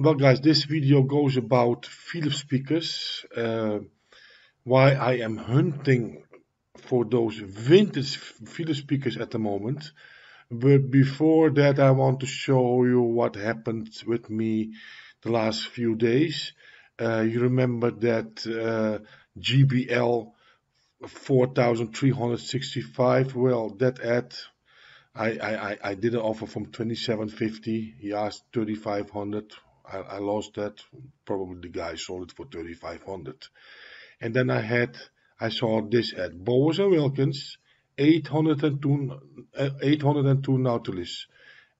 Well guys, this video goes about Philips speakers, uh, why I am hunting for those vintage Philips speakers at the moment. But before that I want to show you what happened with me the last few days. Uh, you remember that uh, JBL 4365, well that ad I, I, I did an offer from 2750, he asked 3500 I, I lost that. Probably the guy sold it for 3500 And then I had, I saw this at Bowers and Wilkins, 802, uh, 802 Nautilus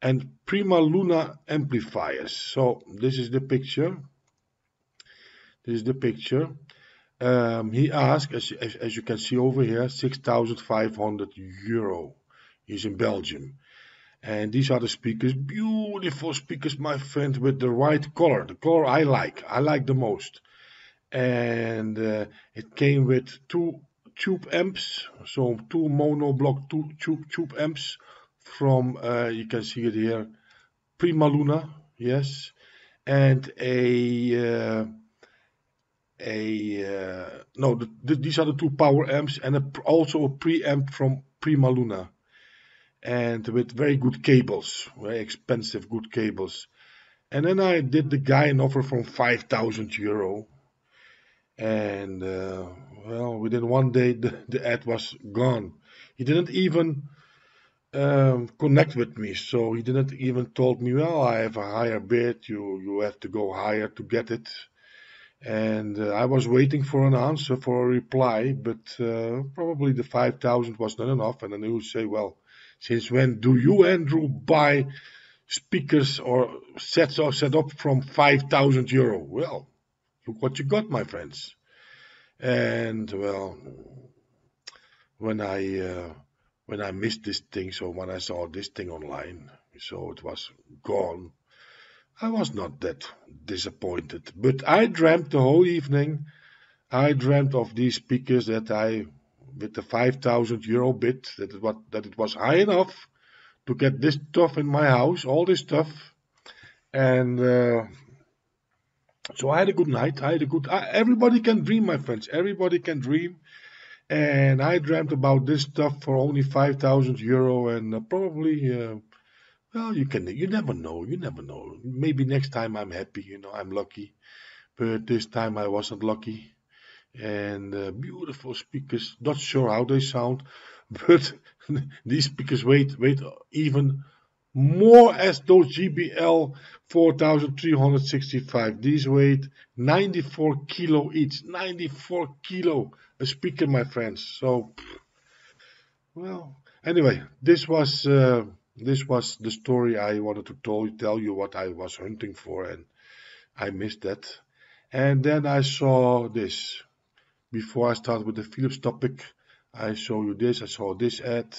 and Prima Luna amplifiers. So this is the picture. This is the picture. Um, he asked, as, as, as, you can see over here, 6,500 euro. He's in Belgium. And these are the speakers, beautiful speakers, my friend, with the right color, the color I like, I like the most. And uh, it came with two tube amps, so two mono block two tube, tube amps from, uh, you can see it here, Prima Luna, yes, and a, uh, a uh, no, the, the, these are the two power amps and a, also a preamp from Prima Luna and with very good cables, very expensive good cables. And then I did the guy an offer from 5,000 euro. And uh, well, within one day the, the ad was gone. He didn't even um, connect with me, so he didn't even told me, well, I have a higher bid, you, you have to go higher to get it. And uh, I was waiting for an answer, for a reply, but uh, probably the 5,000 was not enough. And then he would say, well, since when do you, Andrew, buy speakers or sets or set up from 5,000 euro? Well, look what you got, my friends. And well, when I uh, when I missed this thing, so when I saw this thing online, so it was gone. I was not that disappointed, but I dreamt the whole evening. I dreamt of these speakers that I with the 5,000 euro bid that it, was, that it was high enough to get this stuff in my house, all this stuff. And uh, so I had a good night. I had a good. I, everybody can dream, my friends. Everybody can dream. And I dreamt about this stuff for only 5,000 euro, and uh, probably, uh, well, you can. You never know. You never know. Maybe next time I'm happy. You know, I'm lucky. But this time I wasn't lucky and uh, beautiful speakers. Not sure how they sound, but these speakers weight weight even more as those JBL 4365. These weigh 94 kilo each. 94 kilo a speaker, my friends. So, well, anyway, this was uh, this was the story I wanted to tell, tell you what I was hunting for, and I missed that. And then I saw this. Before I start with the Philips topic, I show you this. I saw this ad.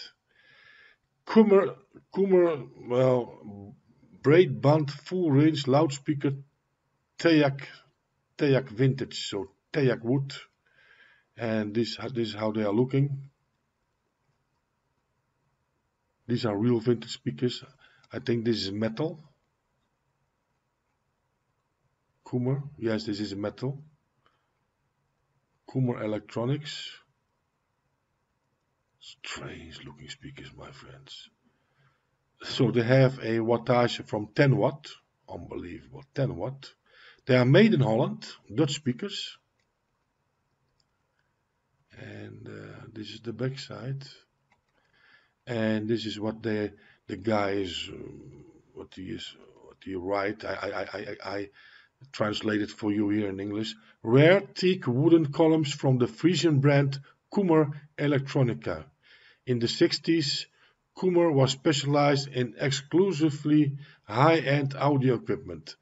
Kummer, Kummer, well, braid band full range loudspeaker Teak, Teak vintage, so Teak wood. And this, this is how they are looking. These are real vintage speakers. I think this is metal. Kummer, yes, this is metal. Kummer Electronics. Strange looking speakers, my friends. So they have a wattage from 10 watt. Unbelievable, 10 watt. They are made in Holland, Dutch speakers. And uh, this is the back side. And this is what the the guy is, um, what he is, what he write. I, I, I, I, I translated for you here in English. Rare teak wooden columns from the Frisian brand Kummer Electronica. In the 60s, Kummer was specialized in exclusively high-end audio equipment.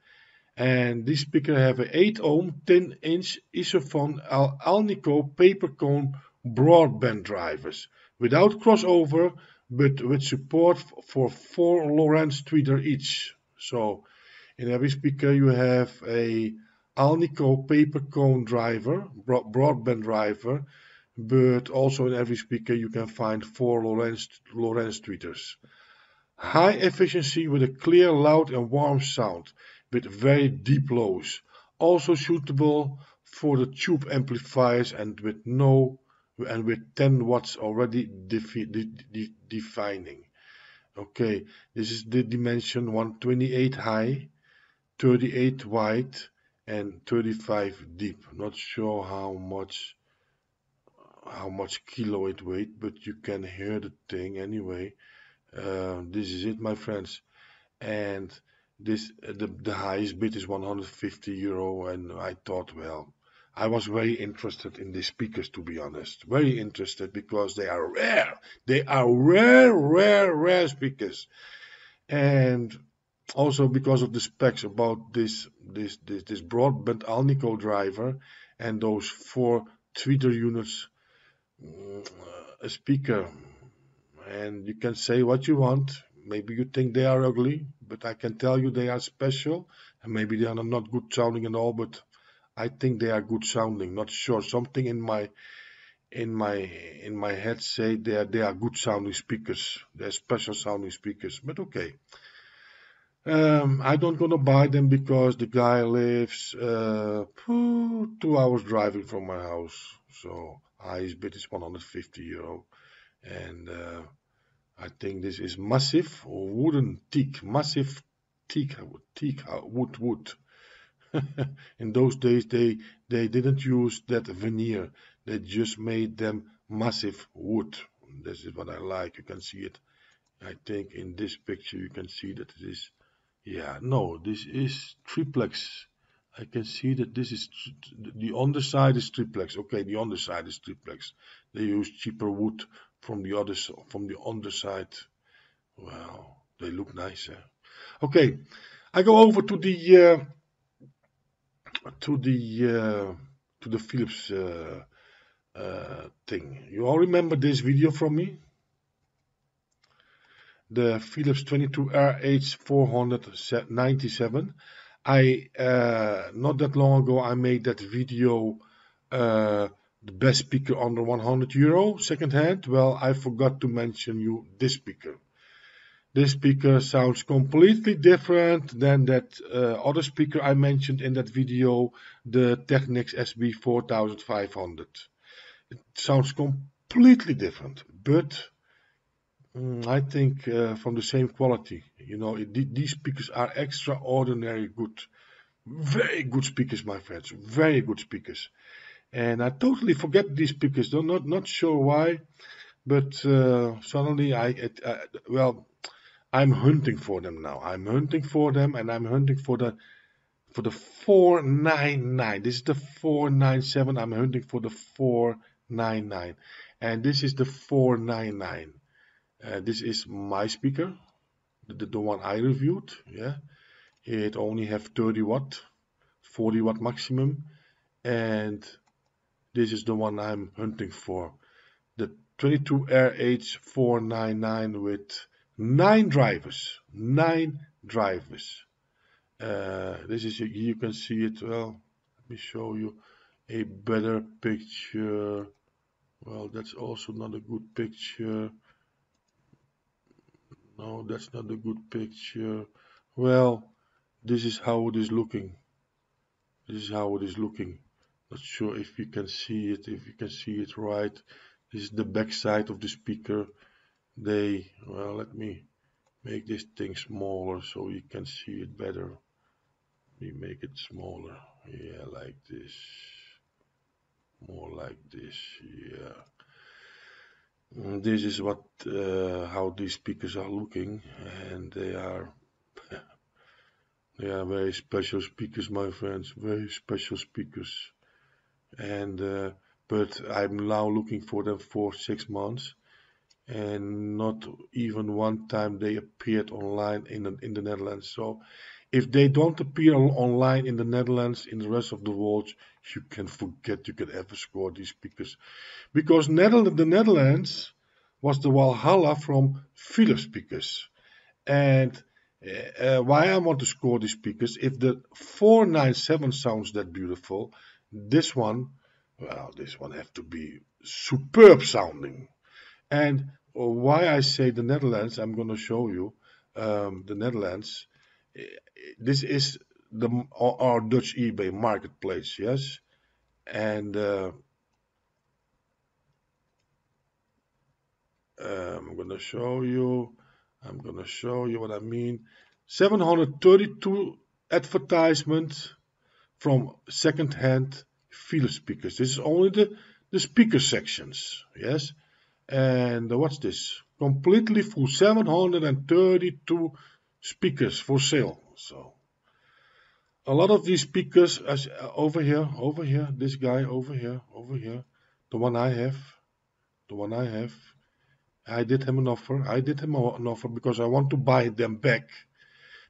And these speakers have an 8 ohm 10 inch Isophon Al Alnico paper cone broadband drivers without crossover but with support for 4 Lorenz tweeter each. So in every speaker you have a Alnico paper cone driver, broadband driver, but also in every speaker you can find four Lorenz, Lorenz tweeters. High efficiency with a clear, loud and warm sound with very deep lows. Also suitable for the tube amplifiers and with no and with 10 watts already defi de de defining. Okay, this is the dimension 128 high, 38 wide and 35 deep. Not sure how much how much kilo it weight, but you can hear the thing anyway. Uh, this is it, my friends. And this the the highest bid is 150 euro, and I thought, well, I was very interested in these speakers, to be honest. Very interested because they are rare. They are rare, rare, rare speakers. And also because of the specs about this this this, this broadband Alnico driver and those four tweeter units mm, a speaker and you can say what you want maybe you think they are ugly but I can tell you they are special and maybe they are not good sounding at all but I think they are good sounding not sure something in my in my in my head say they are they are good sounding speakers they're special sounding speakers but okay um, I don't gonna buy them because the guy lives uh, two hours driving from my house. So highest bid is 150 euro, and uh, I think this is massive wooden teak, massive teak, teak wood wood. In those days, they they didn't use that veneer. They just made them massive wood. This is what I like. You can see it. I think in this picture you can see that it is yeah, no, this is triplex. I can see that this is the underside is triplex. Okay, the underside is triplex. They use cheaper wood from the other from the underside. Well, they look nice. Eh? Okay, I go over to the uh, to the uh, to the Philips uh, uh thing. You all remember this video from me? the Philips 22RH497. I not that long ago I made that video the best speaker under 100 euro second hand. Well, I forgot to mention you this speaker. This speaker sounds completely different than that uh, other speaker I mentioned in that video, the Technics SB4500. It sounds completely different, but Mm, I think uh, from the same quality. You know, it, these speakers are extraordinary good. Very good speakers, my friends. Very good speakers. And I totally forget these speakers. I'm not, not sure why. But uh, suddenly, I, it, uh, well, I'm hunting for them now. I'm hunting for them and I'm hunting for the for the 499. This is the 497. I'm hunting for the 499. And this is the 499. Uh, this is my speaker, the, the one I reviewed. Yeah, it only have 30 watt, 40 watt maximum, and this is the one I'm hunting for. The 22RH499 with nine drivers, nine drivers. Uh, this is you can see it well. Let me show you a better picture. Well, that's also not a good picture. No, that's not a good picture. Well, this is how it is looking. This is how it is looking. Not sure if you can see it, if you can see it right. This is the back side of the speaker. They, well, let me make this thing smaller so you can see it better. we make it smaller. Yeah, like this. More like this, yeah. Mm, this is what uh, how these speakers are looking and they are they are very special speakers my friends very special speakers and uh, but I'm now looking for them for six months and not even one time they appeared online in the, in the Netherlands so if they don't appear online in the Netherlands in the rest of the world you can forget you can ever score these speakers because Netherlands, the Netherlands was the Valhalla from Philips speakers. And uh, why I want to score these speakers, if the 497 sounds that beautiful, this one, well, this one have to be superb sounding. And why I say the Netherlands, I'm going to show you. um, the Netherlands. This is the our Dutch eBay marketplace, yes, and uh, um, I'm gonna show you. I'm gonna show you what I mean. 732 advertisements from second-hand field speakers. This is only the the speaker sections, yes. And uh, what's this? Completely full, 732 speakers for sale. So a lot of these speakers as uh, over here, over here, this guy over here, over here, the one I have, the one I have, I did him an offer. I did him an offer because I want to buy them back.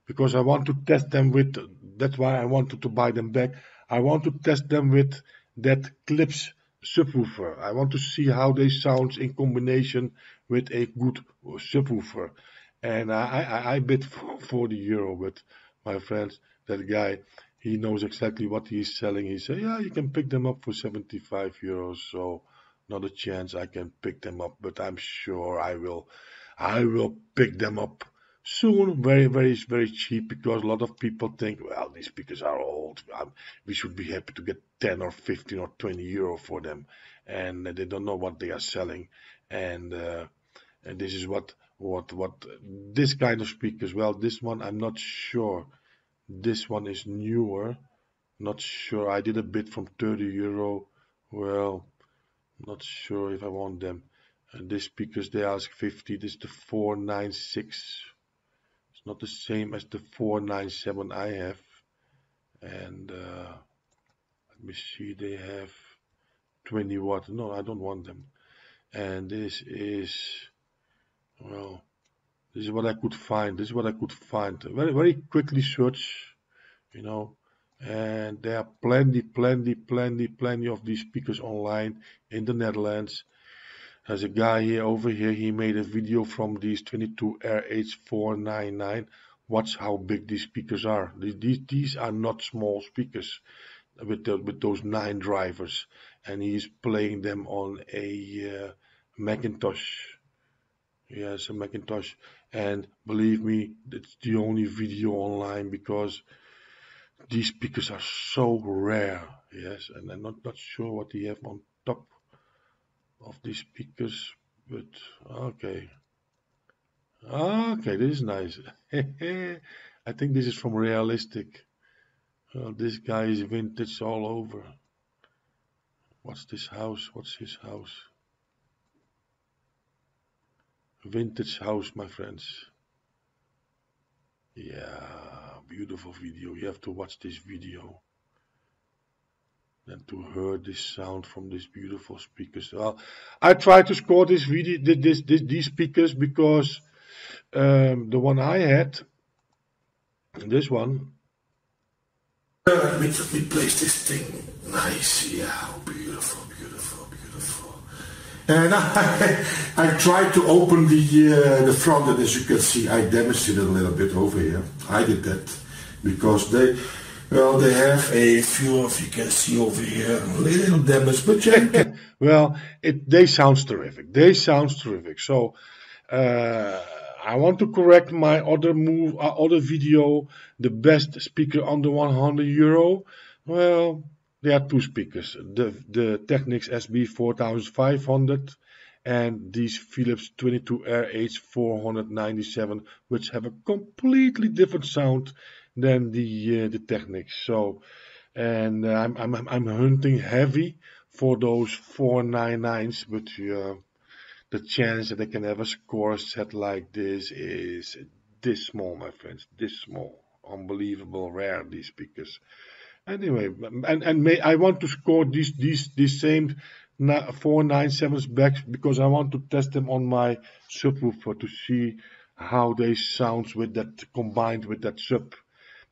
Because I want to test them with, that's why I wanted to buy them back. I want to test them with that Klipsch subwoofer. I want to see how they sound in combination with a good subwoofer. And I, I, I bid 40 euro, but my friends, that guy, he knows exactly what he's selling. He said, yeah, you can pick them up for 75 euros. So not a chance I can pick them up, but I'm sure I will, I will pick them up soon, very, very, very cheap because a lot of people think, well, these speakers are old. Um, we should be happy to get 10 or 15 or 20 euro for them. And they don't know what they are selling. And, uh, and this is what, what, what, this kind of speakers, well, this one, I'm not sure. This one is newer. Not sure. I did a bid from 30 euro. Well, not sure if I want them. And these speakers, they ask 50. This is the 496. Not the same as the 497 I have. And uh, let me see, they have 20 watt. No, I don't want them. And this is, well, this is what I could find. This is what I could find. Very, very quickly search, you know, and there are plenty, plenty, plenty, plenty of these speakers online in the Netherlands. There's a guy here over here, he made a video from these 22 RH499. Watch how big these speakers are. These, these are not small speakers with, the, with those nine drivers. And he's playing them on a uh, McIntosh. Yes, a McIntosh. And believe me, it's the only video online because these speakers are so rare yes and I'm not, not sure what they have on top of these speakers but okay okay this is nice. I think this is from realistic. Uh, this guy is vintage all over. What's this house? What's his house? Vintage house my friends. Yeah beautiful video. You have to watch this video. And to hear this sound from these beautiful speakers. Well, I try to score this video, this, this, these speakers because um, the one I had, this one. Uh, me place this thing nice. Yeah, beautiful, beautiful, beautiful. And I, I tried to open the uh, the front, and as you can see, I damaged it a little bit over here. I did that because they well they have a few of you can see over here a little damage but yeah. well it they sounds terrific. They sounds terrific. So uh, I want to correct my other move uh, other video. The best speaker under 100 euro. Well there are two speakers. The the Technics SB 4500 and these Philips 22RH 497 which have a completely different sound than the uh, the Technics. So, and uh, I'm I'm I'm hunting heavy for those 499s, but uh, the chance that I can ever score a set like this is this small, my friends, this small. Unbelievable rare these speakers. Anyway, and and may I want to score these these these same 497s back because I want to test them on my subwoofer to see how they sound with that combined with that sub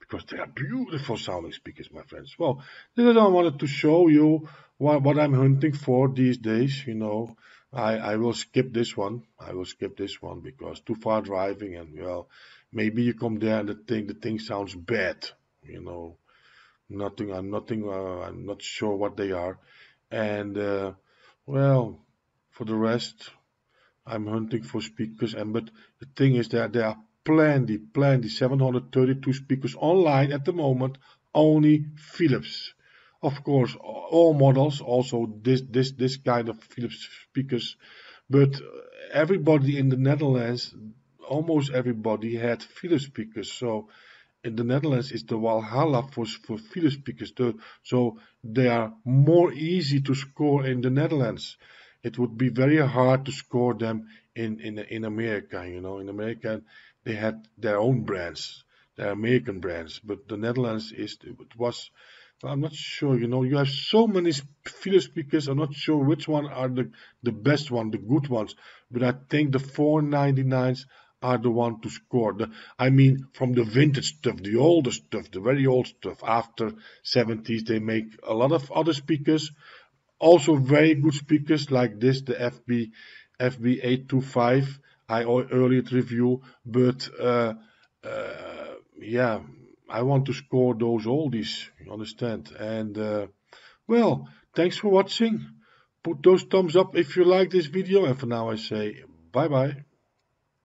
because they are beautiful sounding speakers, my friends. Well, this is I wanted to show you what, what I'm hunting for these days, you know. I, I will skip this one. I will skip this one because too far driving and well, maybe you come there and the thing the thing sounds bad, you know. Nothing. I'm nothing. Uh, I'm not sure what they are, and uh, well, for the rest, I'm hunting for speakers. And but the thing is that there are plenty, plenty, 732 speakers online at the moment, only Philips. Of course, all models, also this, this, this kind of Philips speakers, but everybody in the Netherlands, almost everybody had Philips speakers, so in the Netherlands is the Walhalla for, for Philips speakers. So they are more easy to score in the Netherlands. It would be very hard to score them in, in, in America, you know. In America, they had their own brands, their American brands, but the Netherlands is, it was, I'm not sure, you know, you have so many Philips speakers, I'm not sure which one are the, the best one, the good ones, but I think the 499s are the one to score. The, I mean, from the vintage stuff, the older stuff, the very old stuff. After 70s, they make a lot of other speakers, also very good speakers like this, the FB FB825. I earlier review, but uh, uh, yeah, I want to score those oldies. You understand? And uh, well, thanks for watching. Put those thumbs up if you like this video, and for now I say bye bye.